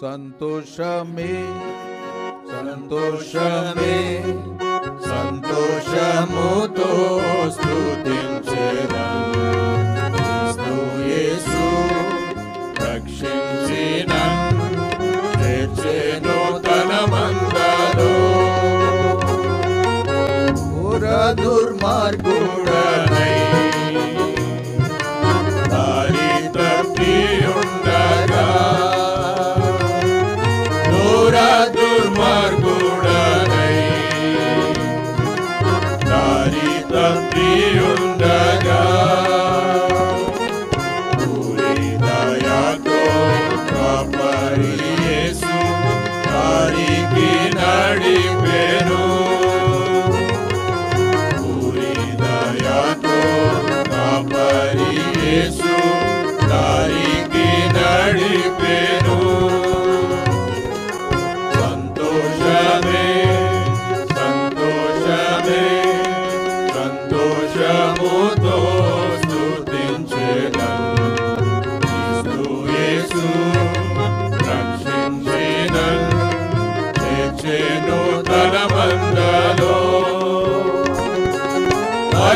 सन्तुष मे सन्तोष मे सन्तोषमुतो स्तुतिं save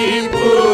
people.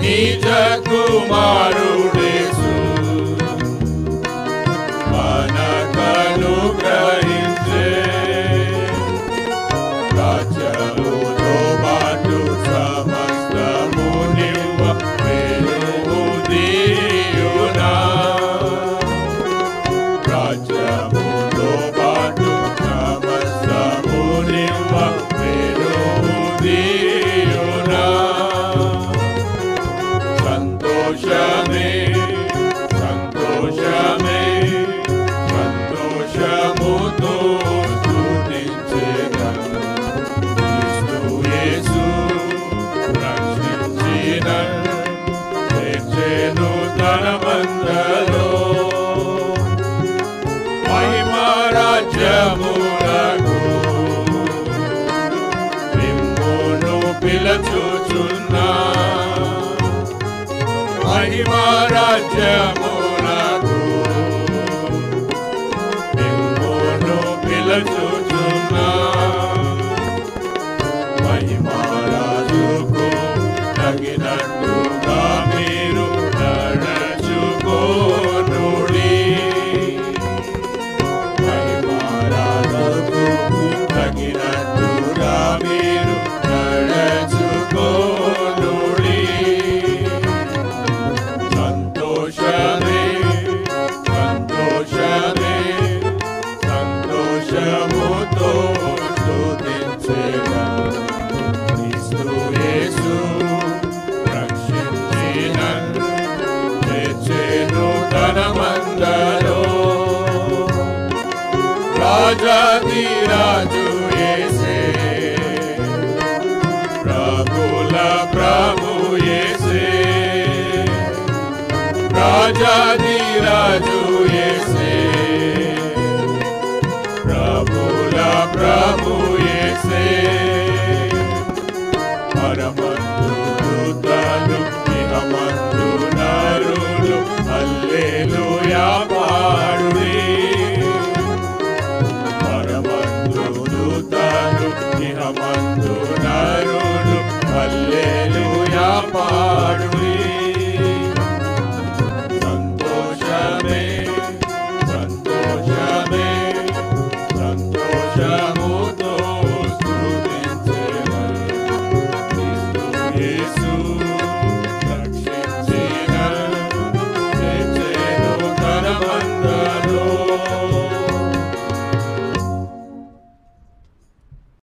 निज Kumar Thank you. Raja Raju Yese. Prabhu La Prabhu Yese. Raja